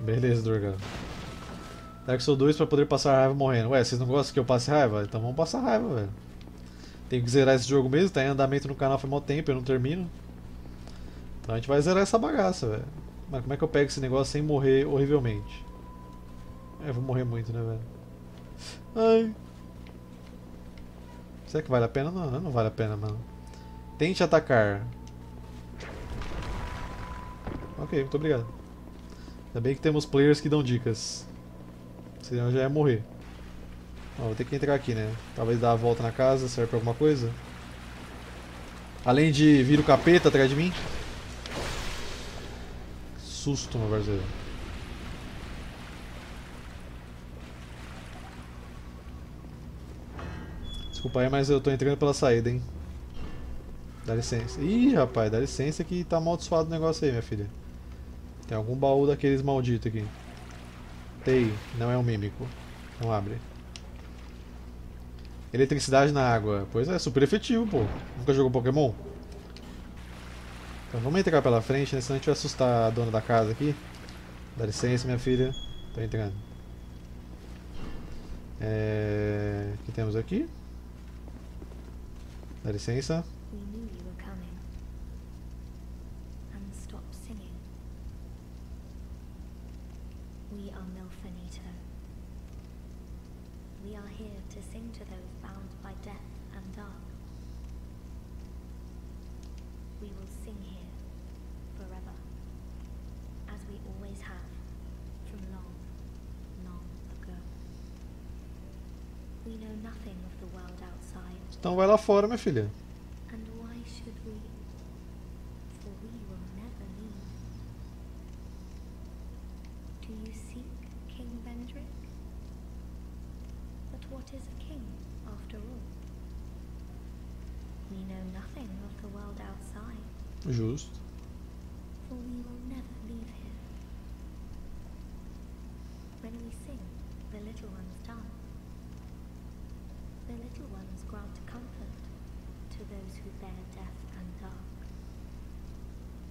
Beleza, Durga. Dark Souls 2 pra poder passar raiva morrendo. Ué, vocês não gostam que eu passe raiva? Então vamos passar raiva, velho. Tenho que zerar esse jogo mesmo, tá em andamento no canal faz muito tempo, eu não termino. Então a gente vai zerar essa bagaça, velho. Mas como é que eu pego esse negócio sem morrer horrivelmente? É, eu vou morrer muito, né, velho? Ai. Será que vale a pena? Não, não vale a pena, mano. Tente atacar. Ok, muito obrigado. Ainda bem que temos players que dão dicas. Senão eu já ia morrer. Ó, vou ter que entrar aqui, né? Talvez dar a volta na casa, serve pra alguma coisa. Além de vir o capeta atrás de mim. Susto, meu parceiro. Desculpa aí, mas eu tô entrando pela saída, hein? Dá licença. Ih, rapaz, dá licença que tá amaldiçoado o negócio aí, minha filha. Tem algum baú daqueles malditos aqui. Tem, não é um mímico. Não abre. Eletricidade na água. Pois é, super efetivo, pô. Nunca jogou Pokémon? Então vamos entrar pela frente, né? Senão a gente vai assustar a dona da casa aqui. Dá licença, minha filha. Tô entrando. É... O que temos aqui? Dá licença. To sing to those bound by death and dark. We will sing here forever, as we always have from long, long ago. We know nothing of the world outside. Então vai lá fora, minha filha.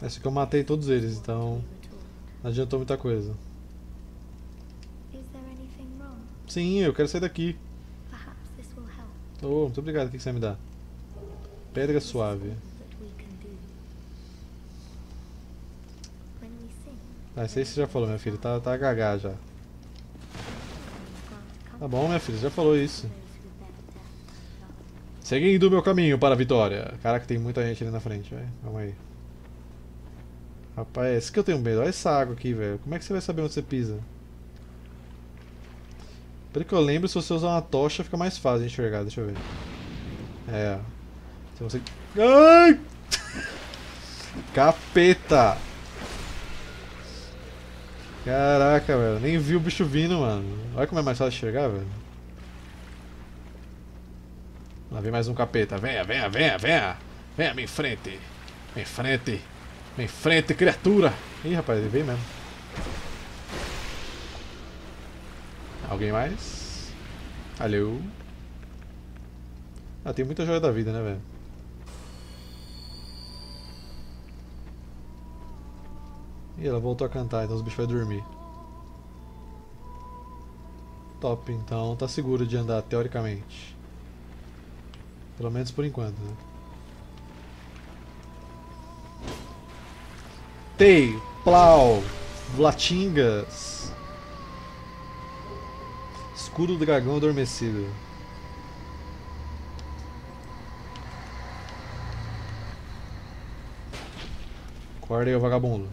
Essa que eu matei todos eles, então não adiantou muita coisa. Sim, eu quero sair daqui. Oh, muito obrigado. O que você me dá? Pedra suave. Ah, isso aí você já falou, minha filha. Tá, tá gagá já. Tá bom, minha filha. Você já falou isso. Seguindo o meu caminho para a vitória. Caraca, tem muita gente ali na frente, velho. Calma aí. Rapaz, isso que eu tenho medo. Olha essa água aqui, velho. Como é que você vai saber onde você pisa? Pelo que eu lembro, se você usar uma tocha, fica mais fácil de enxergar. Deixa eu ver. É. Se você... Ai! Capeta! Caraca, velho. Nem vi o bicho vindo, mano. Olha como é mais fácil de enxergar, velho. Lá vem mais um capeta. Venha, venha, venha, venha. Venha, me enfrente. Me enfrente. Me enfrente, criatura. Ih, rapaz, ele veio mesmo. Alguém mais? Alô? Ah, tem muita joia da vida, né, velho? Ih, ela voltou a cantar, então os bichos vão dormir. Top, então tá seguro de andar, teoricamente. Pelo menos por enquanto, né? Tei, Plau, Vlatingas. Escudo do dragão adormecido. Acorda aí, vagabundo.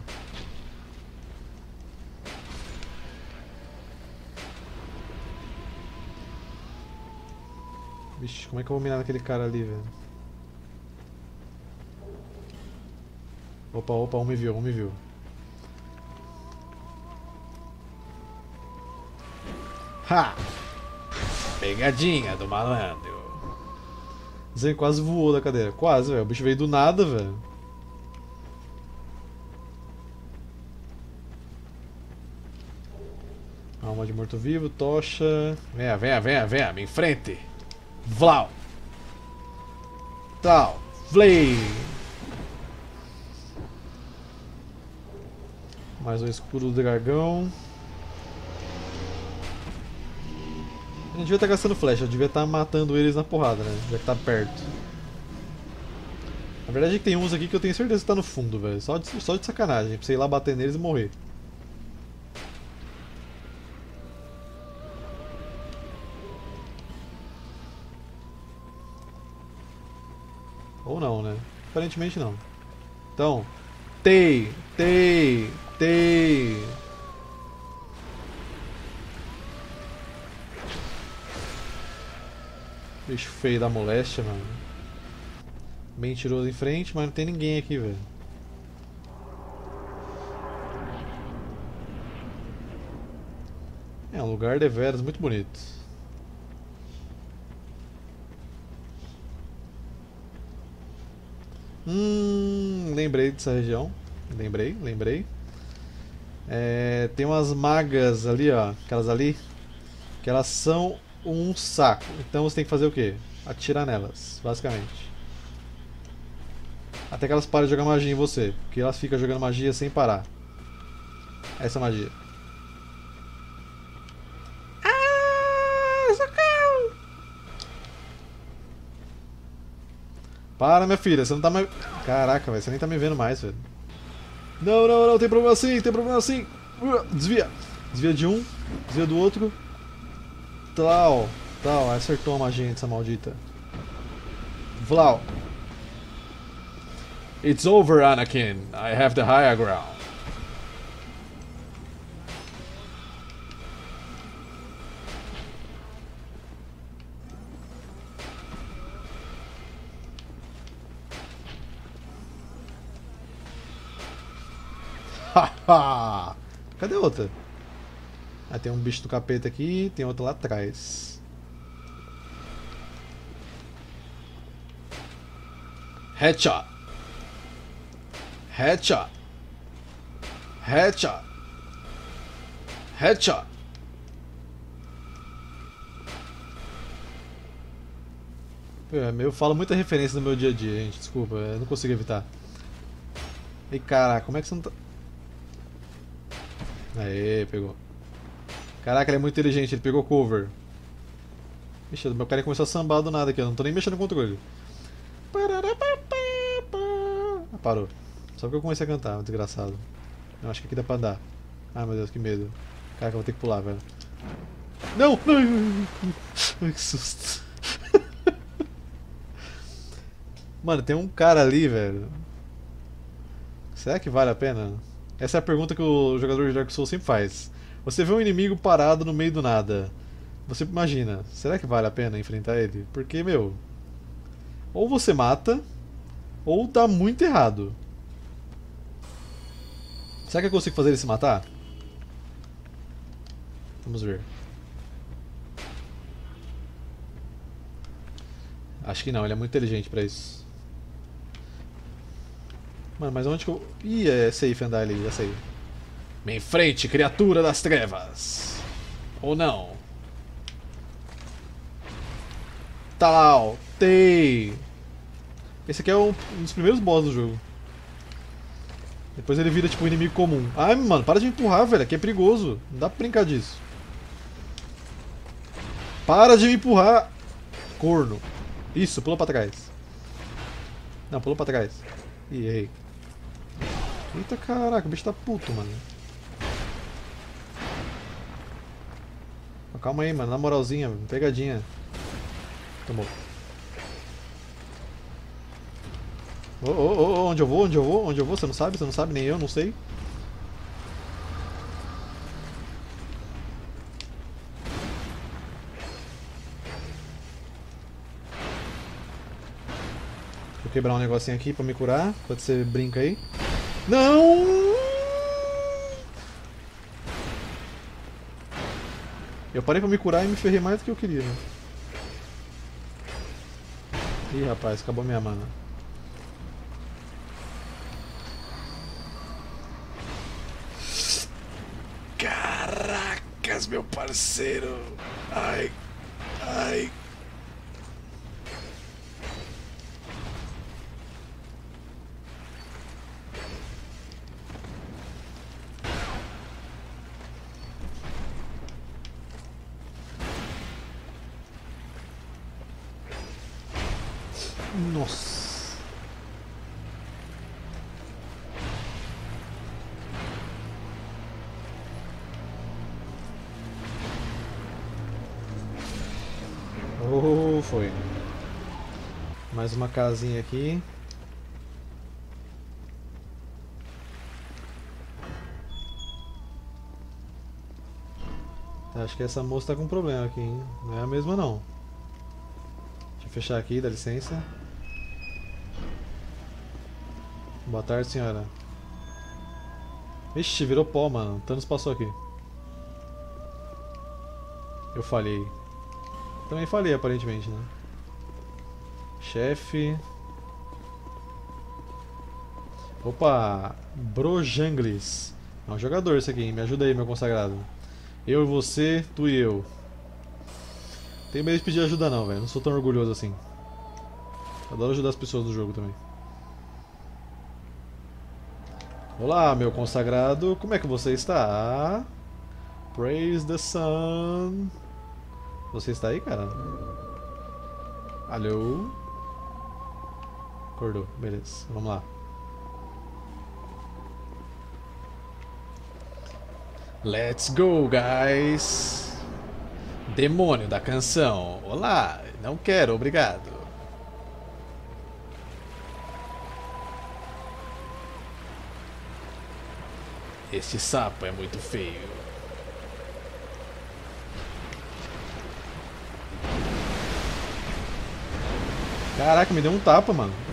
Vixe, como é que eu vou mirar naquele cara ali, velho? Opa, opa, um me viu, um me viu. Ha! Pegadinha do malandro. Zé quase voou da cadeira. Quase, velho. O bicho veio do nada, velho. Alma de morto-vivo, tocha. Venha, venha, venha, venha, me enfrente. Vlau. Tal. Flame. Mais um escudo do dragão. Eu não devia estar gastando flecha, eu devia estar matando eles na porrada, né? Já que tá perto. Na verdade é que tem uns aqui que eu tenho certeza que tá no fundo, velho. Só de, só de sacanagem, pra você ir lá bater neles e morrer. Ou não, né? Aparentemente não. Então, Tei, Tei, Tei. Bicho feio da moléstia, mano. Mentiroso em frente, mas não tem ninguém aqui, velho. É um lugar de veras muito bonito. Hum, lembrei dessa região. Lembrei, lembrei. É, tem umas magas ali, ó. Aquelas ali. Que elas são um saco. Então você tem que fazer o quê? Atirar nelas, basicamente. Até que elas parem de jogar magia em você. Porque elas ficam jogando magia sem parar. Essa é magia. Ah, socorro! Para, minha filha, você não tá mais. Caraca, velho, você nem tá me vendo mais, velho. Não, não, não, tem problema assim, tem problema assim. Desvia. Desvia de um, desvia do outro. Tal, tal, acertou a magia essa maldita. Vlau. It's over, Anakin. I have the higher ground. Haha! Cadê outra? Ah, tem um bicho do capeta aqui tem outro lá atrás. Headshot! Headshot! Headshot! Headshot! Eu falo muita referência no meu dia a dia, gente. Desculpa, eu não consigo evitar. E caraca, como é que você não tá. Aê, pegou. Caraca, ele é muito inteligente, ele pegou cover. Ixi, meu cara começou a sambar do nada aqui, eu não tô nem mexendo no controle. Ah, parou. Só porque eu comecei a cantar, desgraçado. Eu acho que aqui dá pra andar. Ai meu Deus, que medo. Caraca, eu vou ter que pular, velho. Não! Ai, que susto. Mano, tem um cara ali, velho. Será que vale a pena? Essa é a pergunta que o jogador de Dark Souls sempre faz. Você vê um inimigo parado no meio do nada. Você imagina, será que vale a pena enfrentar ele? Porque, meu. Ou você mata, ou tá muito errado. Será que eu consigo fazer ele se matar? Vamos ver. Acho que não, ele é muito inteligente pra isso. Mano, mas onde que eu. Ih, é safe andar ali, já sei. Me enfrente, criatura das trevas! Ou não? Tá Tei! Esse aqui é um, um dos primeiros boss do jogo. Depois ele vira tipo um inimigo comum. Ai, mano, para de empurrar, velho. Aqui é perigoso. Não dá pra brincar disso. Para de me empurrar! Corno. Isso, pula pra trás. Não, pulou pra trás. Ih, errei. Eita caraca, o bicho tá puto, mano. Calma aí, mano. Na moralzinha, pegadinha. Tomou. Oh, oh, oh, onde eu vou? Onde eu vou? Onde eu vou? Você não sabe? Você não sabe? Nem eu, não sei. Eu quebrar um negocinho aqui pra me curar, enquanto você brinca aí. Não! Eu parei pra me curar e me ferrei mais do que eu queria, né? Ih, rapaz, acabou minha mana. Caracas, meu parceiro! Ai, ai, uma casinha aqui. Acho que essa moça tá com problema aqui, hein? Não é a mesma não. Deixa eu fechar aqui, dá licença. Boa tarde, senhora. Ixi, virou pó, mano. Thanos passou aqui. Eu falhei. Também falhei, aparentemente, né? Chefe. Opa! Brojangles. É um jogador esse aqui? Me ajuda aí, meu consagrado. Eu e você, tu e eu. Tenho medo de pedir ajuda não, velho. Não sou tão orgulhoso assim. Adoro ajudar as pessoas no jogo também. Olá, meu consagrado. Como é que você está? Praise the sun. Você está aí, cara? Alô? Acordou. Beleza. Vamos lá. Let's go, guys! Demônio da canção. Olá, não quero, obrigado. Este sapo é muito feio. Caraca, me deu um tapa, mano.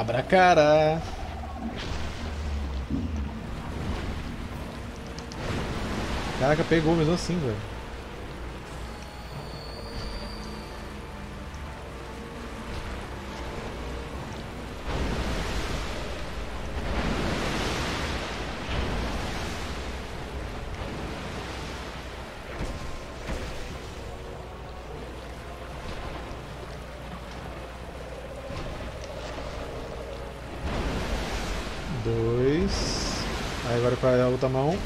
Abra a cara. Caraca, pegou mesmo assim, velho. Dois. Aí agora com a outra mão.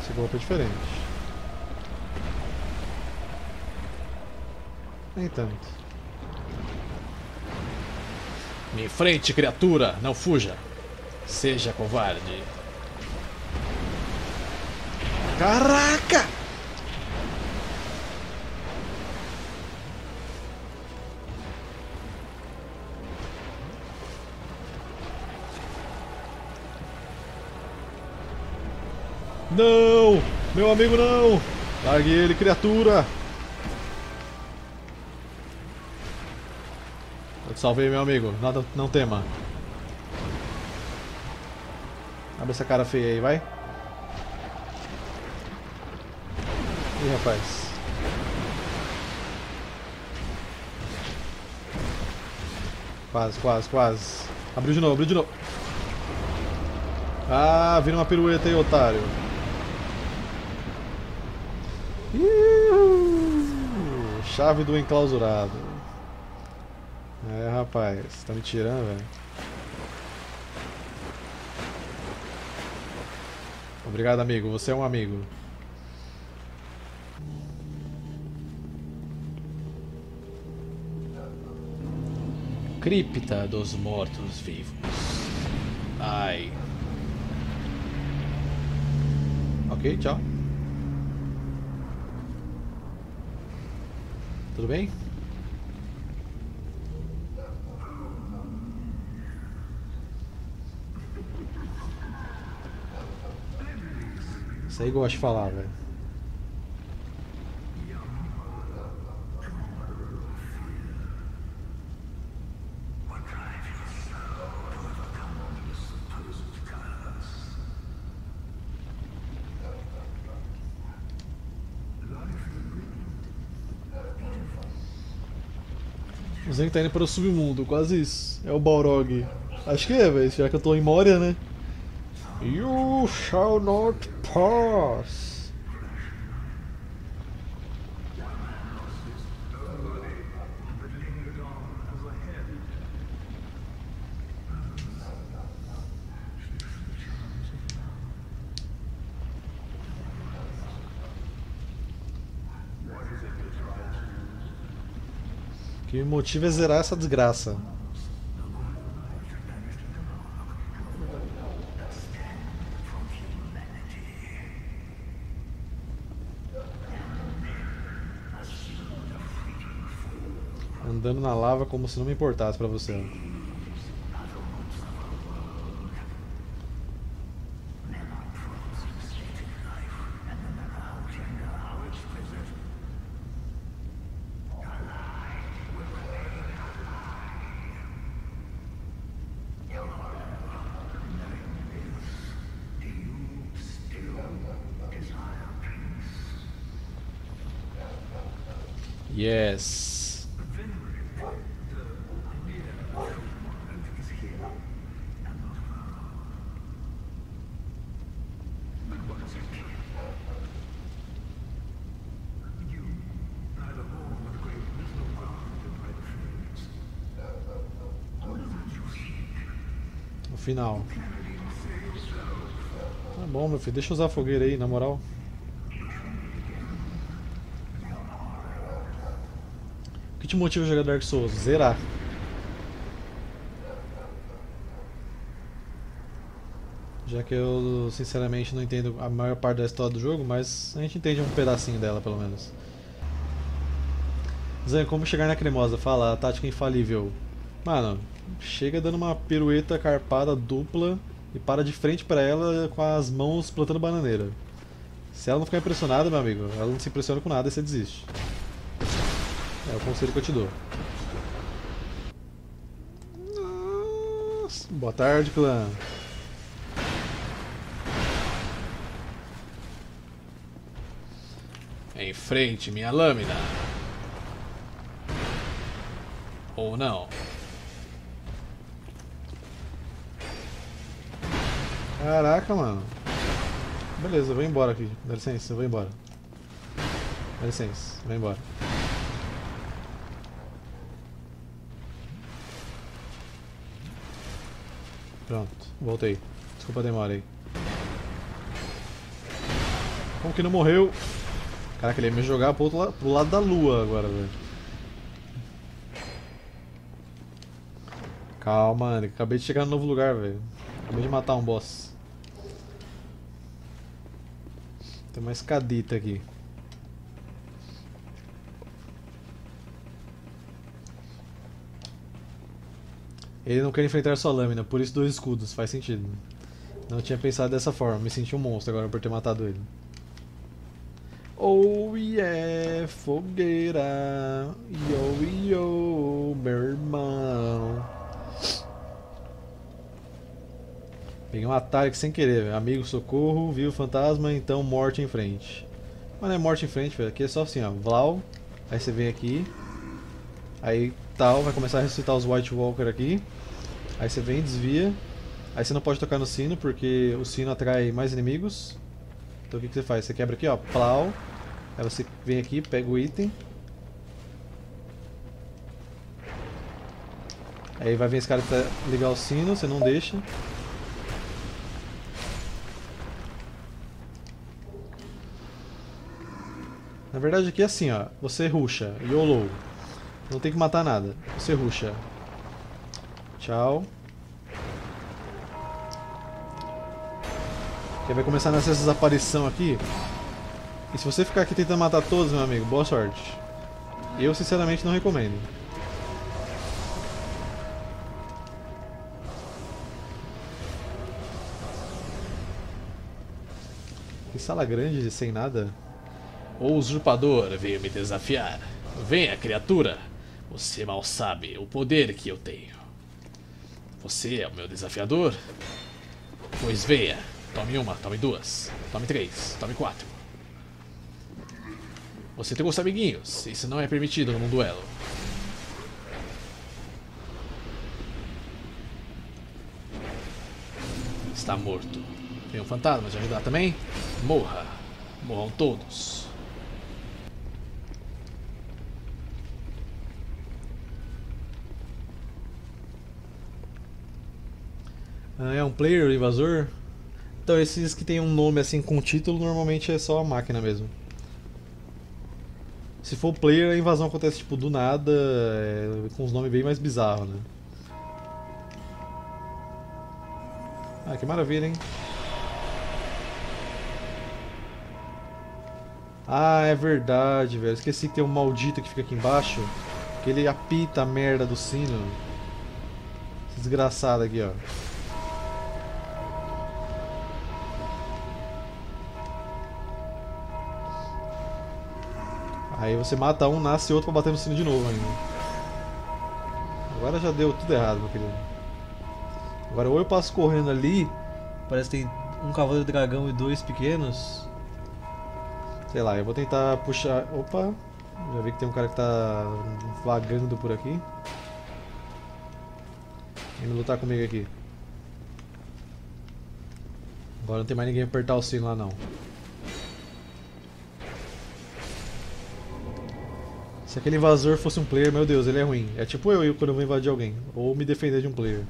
Esse golpe é diferente. Nem tanto. Me enfrente, criatura! Não fuja! Seja covarde! Caraca! Não! Meu amigo não! Largue ele, criatura! Eu te salvei, meu amigo. Nada, não tema. Abre essa cara feia aí, vai. Ih, rapaz. Quase, quase, quase. Abriu de novo, abriu de novo. Ah, vira uma pirueta aí, otário. Chave do enclausurado. É, rapaz, tá me tirando, velho. Obrigado, amigo. Você é um amigo. Cripta dos mortos-vivos. Ai. Ok, tchau. Tudo bem? Isso aí gosta de falar, velho. O Zen tá indo para o submundo, quase isso. É o Balrog. Acho que é, velho, já que eu tô em Moria, né? You shall not pass. O que me motiva é zerar essa desgraça. Andando na lava como se não me importasse pra você. Yes. No final. Tá bom, meu filho. Deixa eu usar a fogueira aí, na moral. O que te motiva a jogar Dark Souls? Zerar. Já que eu, sinceramente, não entendo a maior parte da história do jogo, mas a gente entende um pedacinho dela, pelo menos. Zan, como chegar na cremosa? Fala, a tática infalível. Mano, chega dando uma pirueta carpada dupla e para de frente pra ela com as mãos plantando bananeira. Se ela não ficar impressionada, meu amigo, ela não se impressiona com nada e você desiste. É o conselho que eu te dou. Nossa, boa tarde, clã. Em frente, minha lâmina. Ou não. Caraca, mano. Beleza, vou embora aqui. Dá licença, eu vou embora. Dá licença, vou embora. Pronto, voltei. Desculpa a demora aí. Como que não morreu? Caraca, ele ia me jogar pro, outro la pro lado da lua agora, velho. Calma. Acabei de chegar no novo lugar, velho. Acabei de matar um boss. Tem uma escadita aqui. Ele não quer enfrentar sua lâmina, por isso dois escudos, faz sentido. Não tinha pensado dessa forma, me senti um monstro agora por ter matado ele. Oh yeah, fogueira, yo yo, meu irmão. Peguei um ataque sem querer, amigo socorro, viu o fantasma, então morte em frente. Mas não é morte em frente, velho, aqui é só assim ó, Vlau, aí você vem aqui, aí tal, vai começar a ressuscitar os White Walker aqui, aí você vem, desvia, aí você não pode tocar no sino porque o sino atrai mais inimigos, então o que, que você faz? Você quebra aqui ó, plau, aí você vem aqui, pega o item, aí vai vir esse cara ligar o sino, você não deixa, Na verdade aqui é assim, ó. Você ruxa, YOLO. Não tem que matar nada. Você ruxa. Tchau. Que vai começar nessas aparição aqui. E se você ficar aqui tentando matar todos, meu amigo, boa sorte. Eu sinceramente não recomendo. Que sala grande sem nada. O usurpador veio me desafiar. Venha, criatura. Você mal sabe o poder que eu tenho. Você é o meu desafiador? Pois venha. Tome uma, tome duas, tome três, tome quatro. Você tem os amiguinhos. Isso não é permitido num duelo. Está morto. Tem um fantasma de ajudar também? Morra. Morram todos. Ah, é um player, o invasor? Então, esses que tem um nome assim com título, normalmente é só a máquina mesmo. Se for player, a invasão acontece tipo do nada, é, com uns nomes bem mais bizarros, né? Ah, que maravilha, hein? Ah, é verdade, velho. Esqueci que tem um maldito que fica aqui embaixo. Que ele apita a merda do sino. Desgraçado aqui, ó. Aí você mata um, nasce outro pra bater no sino de novo ainda. Agora já deu tudo errado, meu querido. Agora ou eu passo correndo ali, parece que tem um cavaleiro dragão e dois pequenos. Sei lá, eu vou tentar puxar. Opa! Já vi que tem um cara que tá vagando por aqui. Vem lutar comigo aqui. Agora não tem mais ninguém apertar o sino lá não. Se aquele invasor fosse um player, meu Deus, ele é ruim. É tipo eu quando eu vou invadir alguém. Ou me defender de um player.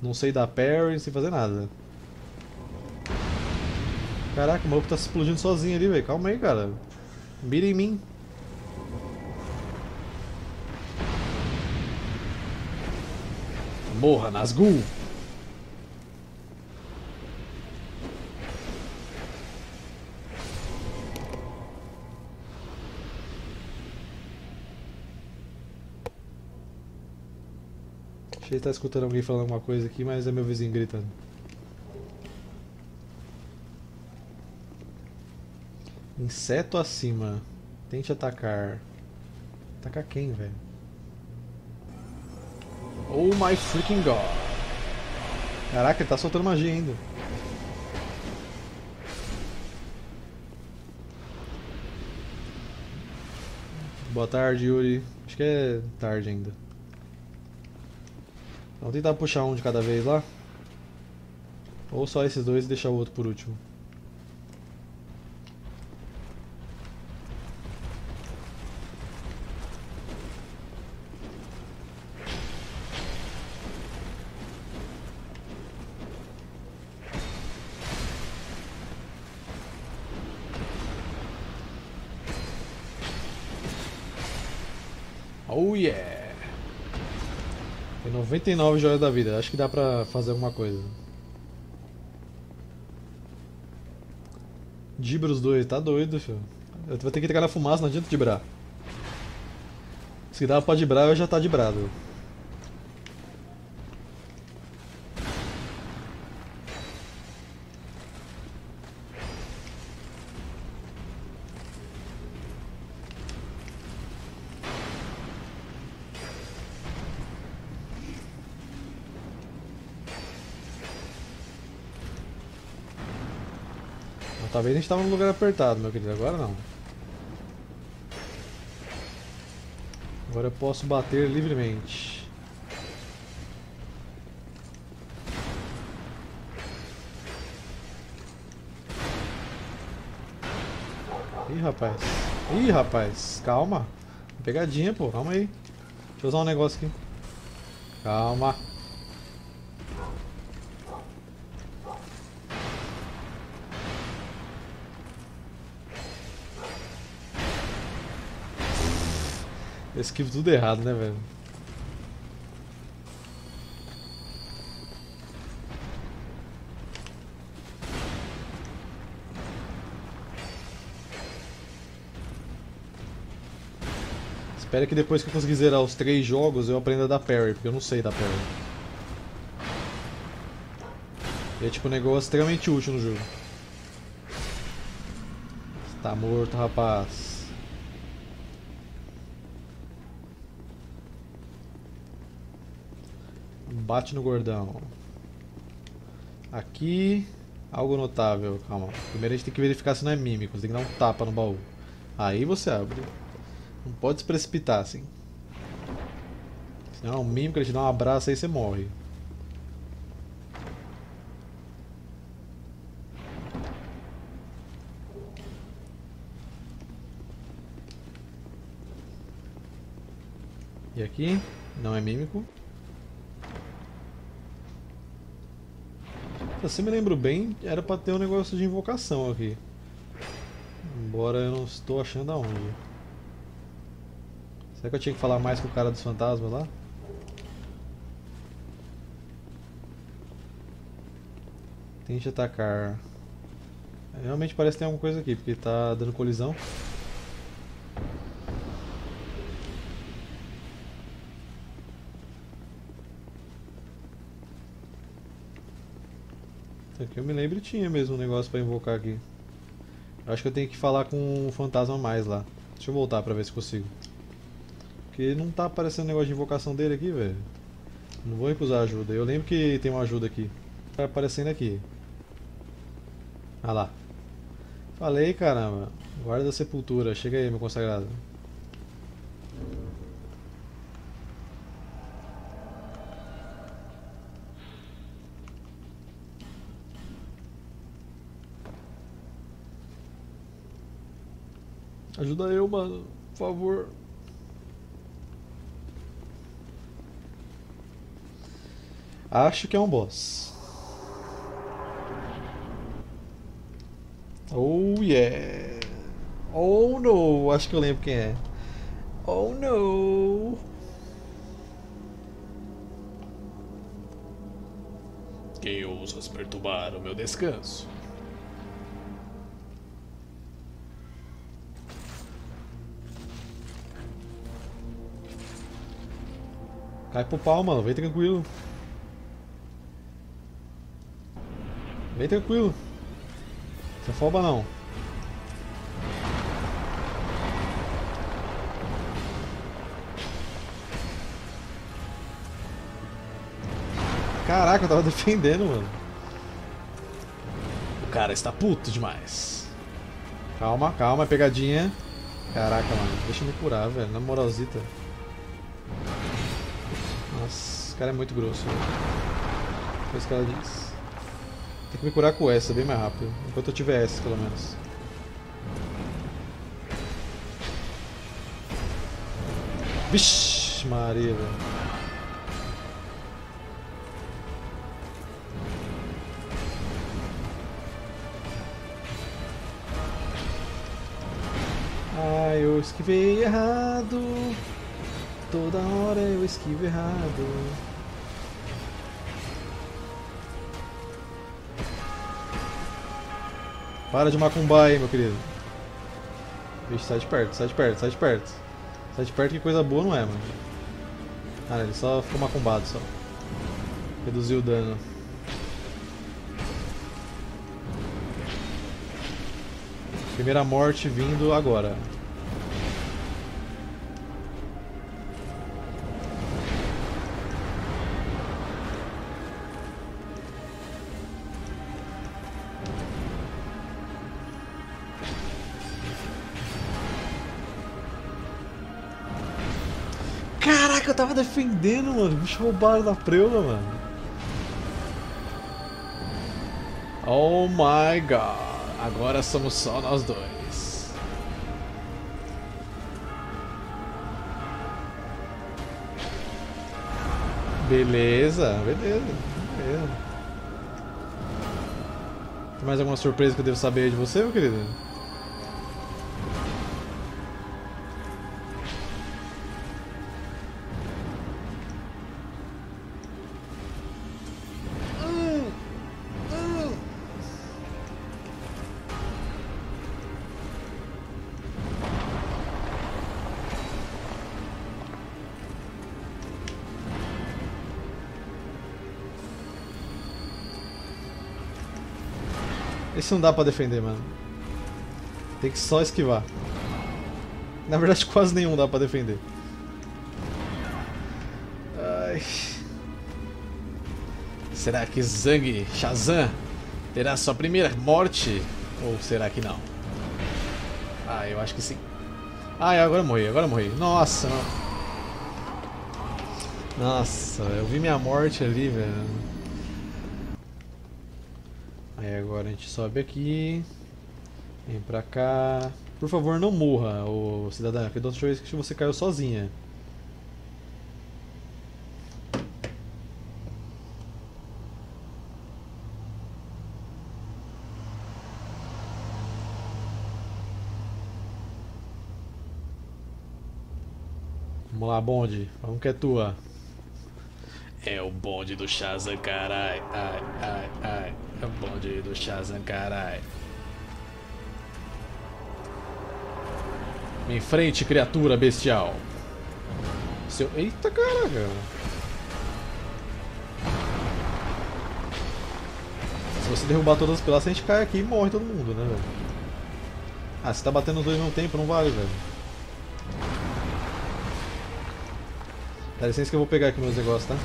Não sei dar parry, não sei fazer nada. Caraca, o maluco tá se explodindo sozinho ali, velho. Calma aí, cara. Mira em mim. Morra, Nazgûl! Que tá escutando alguém falando alguma coisa aqui, mas é meu vizinho gritando. Inseto acima. Tente atacar. Atacar quem, velho? Oh my freaking god! Caraca, ele tá soltando magia ainda. Boa tarde, Yuri. Acho que é tarde ainda. Vamos tentar puxar um de cada vez lá. Ou só esses dois e deixar o outro por último. 99 joias da vida. Acho que dá pra fazer alguma coisa. Dibra os dois. Tá doido, filho. Eu vou ter que entrar na fumaça, não adianta dibrar. Se dá pra dibrar, eu já tá dibrado. Gente tava num lugar apertado, meu querido. Agora não. Agora eu posso bater livremente. Ih, rapaz. Ih, rapaz. Calma. Pegadinha, pô. Calma aí. Deixa eu usar um negócio aqui. Calma. Esquivo tudo errado, né, velho? Espera que depois que eu conseguir zerar os três jogos eu aprenda a dar parry, porque eu não sei dar parry. E é tipo um negócio extremamente útil no jogo. Está morto, rapaz. Bate no gordão. Aqui, algo notável. Calma. Primeiro a gente tem que verificar se não é mímico. Tem que dar um tapa no baú. Aí você abre. Não pode se precipitar assim. Senão é um mímico, ele te dá um abraço aí você morre. E aqui, não é mímico. Se você me lembro bem, era pra ter um negócio de invocação aqui. Embora eu não estou achando aonde. Será que eu tinha que falar mais com o cara dos fantasmas lá? Tente atacar. Realmente parece que tem alguma coisa aqui, porque tá dando colisão. Aqui eu me lembro tinha mesmo um negócio pra invocar aqui. Acho que eu tenho que falar com um fantasma mais lá. Deixa eu voltar pra ver se consigo. Porque não tá aparecendo negócio de invocação dele aqui, velho. Não vou recusar ajuda. Eu lembro que tem uma ajuda aqui. Tá aparecendo aqui. Ah lá. Falei, caramba. Guarda da sepultura. Chega aí, meu consagrado. Ajuda eu, mano. Por favor. Acho que é um boss. Oh yeah. Oh no. Acho que eu lembro quem é. Oh no. Quem ousas perturbar o meu descanso? Cai pro pau, mano. Vem tranquilo. Vem tranquilo. Se afoba não. Caraca, eu tava defendendo, mano. O cara está puto demais. Calma, calma, pegadinha. Caraca, mano. Deixa eu me curar, velho. Na moralzita. Esse cara é muito grosso. Foi isso que ela. Tem que me curar com essa, bem mais rápido. Enquanto eu tiver essa, pelo menos. Vixe, Maria, velho. Ah, eu esquivei errado. Toda hora eu esquivo errado. Para de macumbar aí, meu querido. Vixe, sai de perto, sai de perto, sai de perto. Sai de perto que coisa boa não é, mano. Ah, ele só ficou macumbado só. Reduziu o dano. Primeira morte vindo agora. Defendendo, mano. Me roubaram da preula, mano. Oh my god. Agora somos só nós dois. Beleza, beleza, beleza. Tem mais alguma surpresa que eu devo saber de você, meu querido? Esse não dá pra defender, mano. Tem que só esquivar. Na verdade, quase nenhum dá pra defender. Ai. Será que Zang Shazam terá sua primeira morte? Ou será que não? Ah, eu acho que sim. Ai, agora eu morri, agora eu morri. Nossa, não. Nossa, eu vi minha morte ali, velho. Aí agora a gente sobe aqui. Vem pra cá. Por favor, não morra, ô cidadã, porque da outra vez que você caiu sozinha. Vamos lá, bonde. Vamos que é tua. É o bonde do Shazam, carai. Ai, ai, ai. É o bonde do Shazam, carai. Me enfrente, criatura bestial. Seu... Eita, caraca. Se você derrubar todas as pelas, a gente cai aqui e morre todo mundo, né, velho? Ah, se tá batendo os dois ao mesmo tempo, não vale, velho. Dá licença que eu vou pegar aqui meus negócios, tá?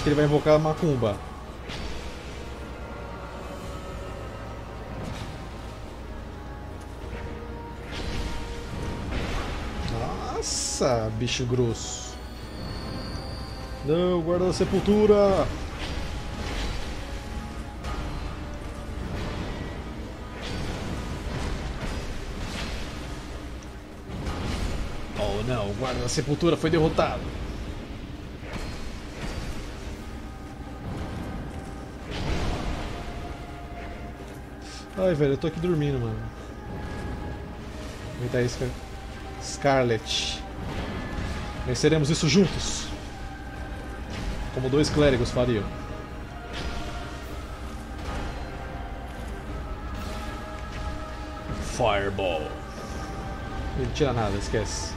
Bate que ele vai invocar macumba. Nossa, bicho grosso. Não, guarda da sepultura. Oh não, o guarda da sepultura foi derrotado. Ai, velho, eu tô aqui dormindo, mano. Eita, isso, cara. Scarlet. Venceremos isso juntos. Como dois clérigos fariam. Fireball. Ele não tira nada, esquece.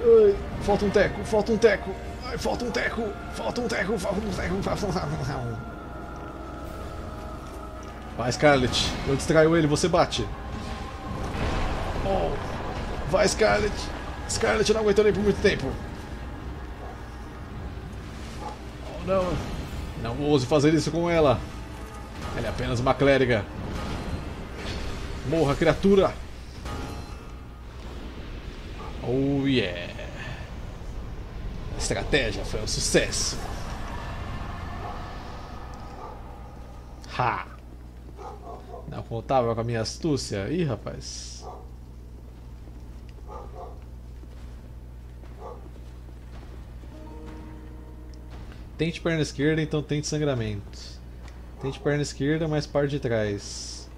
Ai, falta um teco, falta um teco. Ai, falta um teco, falta um teco, falta um teco, falta um teco. Vai, Scarlet. Eu distraio ele, você bate. Oh. Vai, Scarlet. Scarlet não aguentou nem por muito tempo. Oh, não. Não ouse fazer isso com ela. Ela é apenas uma clériga. Morra, criatura! Oh yeah. A estratégia foi um sucesso. Ha! Não contava com a minha astúcia? Ih, rapaz. Tente perna esquerda, então tente sangramento. Tente perna esquerda, mais parte de trás.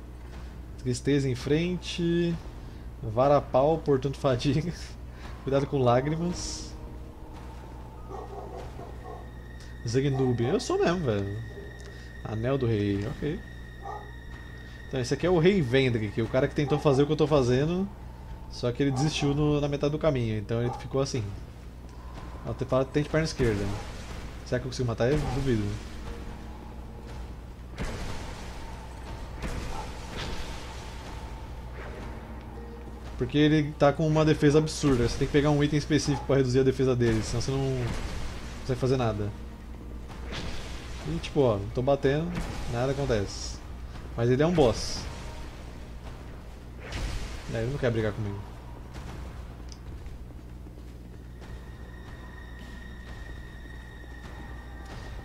Tristeza em frente. Varapau, portanto fadiga. Cuidado com lágrimas. Zegnub. Eu sou mesmo, velho. Anel do Rei, ok. Então esse aqui é o Rei Vendrick, o cara que tentou fazer o que eu tô fazendo, só que ele desistiu no- na metade do caminho, então ele ficou assim. Ó, te fala, tente perna esquerda. Será que eu consigo matar ele? Duvido. Porque ele tá com uma defesa absurda, você tem que pegar um item específico pra reduzir a defesa dele, senão você não consegue fazer nada. E tipo, ó, tô batendo, nada acontece. Mas ele é um boss. É, ele não quer brigar comigo.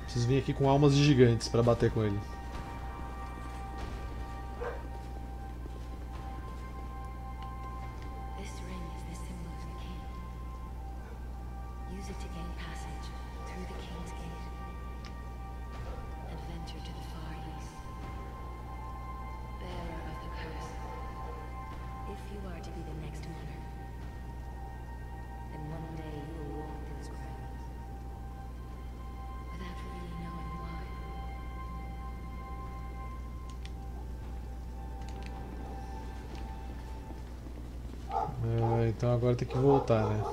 Preciso vir aqui com almas de gigantes pra bater com ele. Agora tem que voltar, né?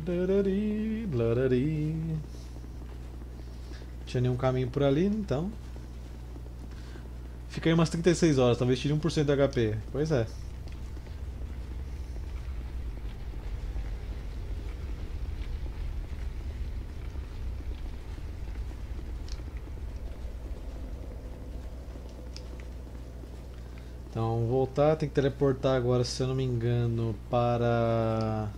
Darari, blarari. Tinha nenhum caminho por ali, então. Fica aí umas 36 horas, talvez tire 1% do HP. Pois é. Então voltar, tem que teleportar agora, se eu não me engano, para.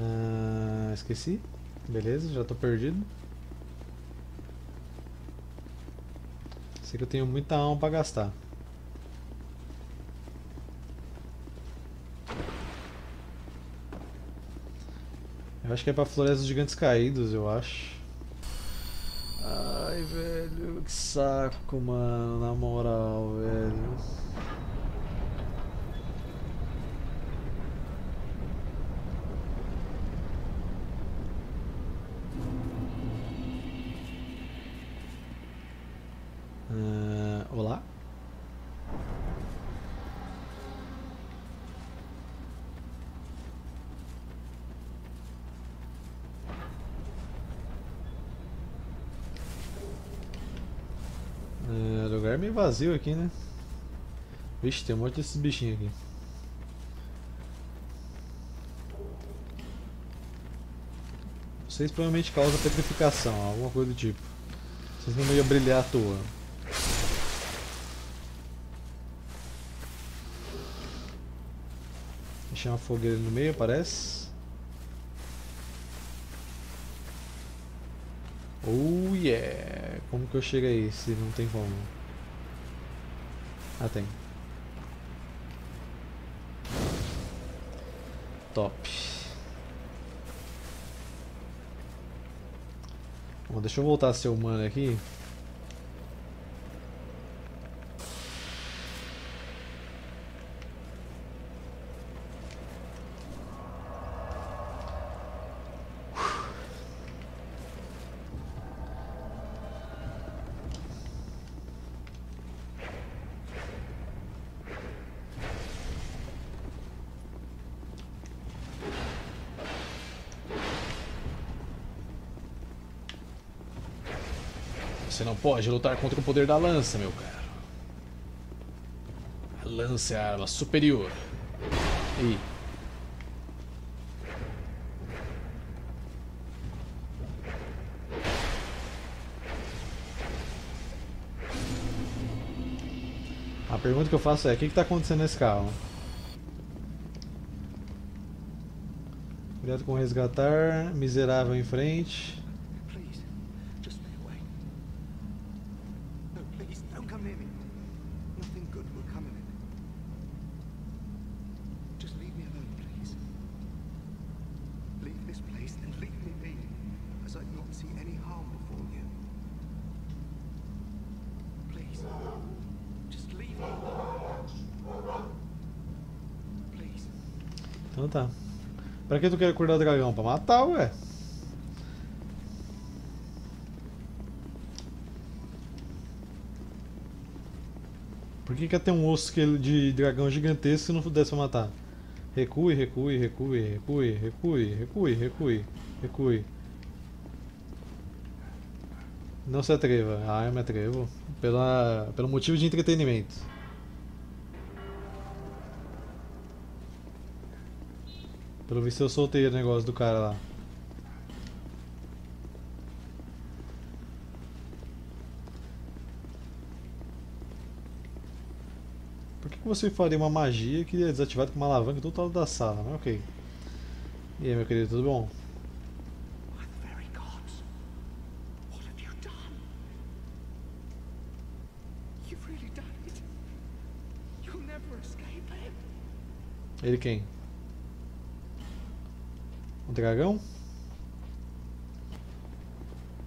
Ah, esqueci. Beleza, já tô perdido. Sei que eu tenho muita alma pra gastar. Eu acho que é pra Floresta dos Gigantes Caídos, eu acho. Ai, velho, que saco, mano, na moral, velho. Ah, olá? É, lugar meio vazio aqui, né? Vixe, tem um monte desses bichinhos aqui. Vocês provavelmente causam petrificação, alguma coisa do tipo. Vocês não iam brilhar à toa. Deixar uma fogueira no meio, parece. Oh yeah! Como que eu chego aí se não tem como? Ah, tem. Top. Bom, deixa eu voltar a ser humano aqui. Pode lutar contra o poder da lança, meu caro. A lança é a arma superior. Ih. A pergunta que eu faço é: o que está acontecendo nesse carro? Cuidado com resgatar, miserável em frente. Please, just stay away. No, please, don't come near me. Nothing good will come of it. Just leave me alone, please. Leave this place and leave me be, as I do not see any harm before you. Please, just leave me. Please. Então tá. Pra que tu quer cuidar do dragão? Pra matar, ué. Por que quer ter um osso que- de dragão gigantesco se não pudesse matar? Recue, recue, recue, recue, recue, recue, recue, recue. Não se atreva. Ah, eu me atrevo. Pela, pelo motivo de entretenimento. Pelo visto eu soltei o negócio do cara lá. Que, você faria uma magia que é desativada com uma alavanca do outro lado da sala? Mas ok. E aí, meu querido, tudo bom? Ele quem? O dragão?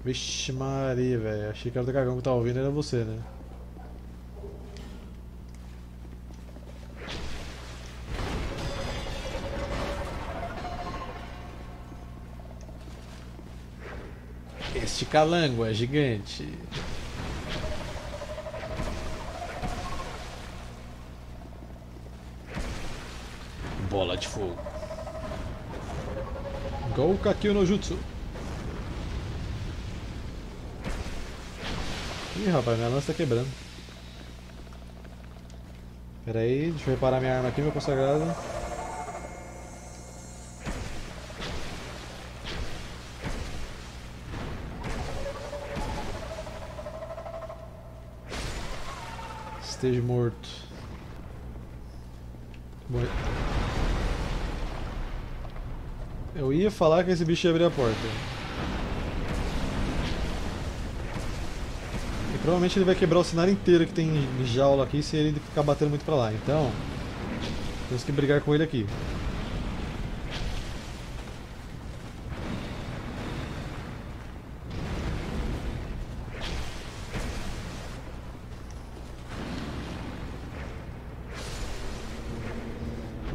Vixe Maria, velho. Achei que era o dragão que tava ouvindo, era você, né? Este calango é gigante. Bola de fogo. Gou Kakyu no Jutsu. Ih, rapaz, minha lança tá quebrando. Pera aí, deixa eu reparar minha arma aqui, meu consagrado. Esteja morto. Eu ia falar que esse bicho ia abrir a porta. E provavelmente ele vai quebrar o cenário inteiro que tem jaula aqui se ele ficar batendo muito pra lá. Então, temos que brigar com ele aqui.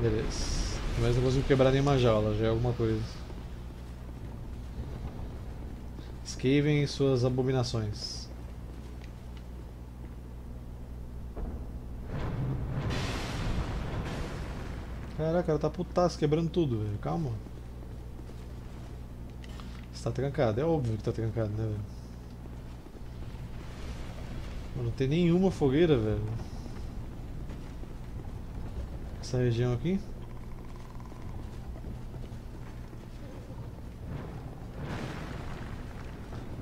Beleza. Mas não consigo quebrar nenhuma jaula, já é alguma coisa. Esquivem suas abominações. Caraca, ela tá putaço, quebrando tudo, velho. Calma. Está trancado, é óbvio que tá trancado, né, velho? Não tem nenhuma fogueira, velho. Essa região aqui.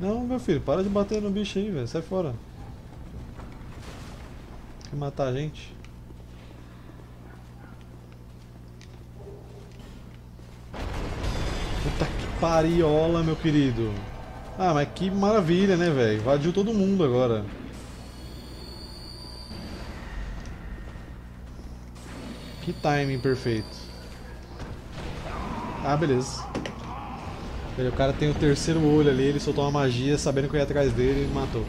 Não, meu filho, para de bater no bicho aí, velho. Sai fora. Quer matar a gente? Puta que pariola, meu querido. Ah, mas que maravilha, né, velho? Invadiu todo mundo agora. Que timing perfeito. Ah, beleza. O cara tem o terceiro olho ali, ele soltou uma magia sabendo que eu ia atrás dele e matou.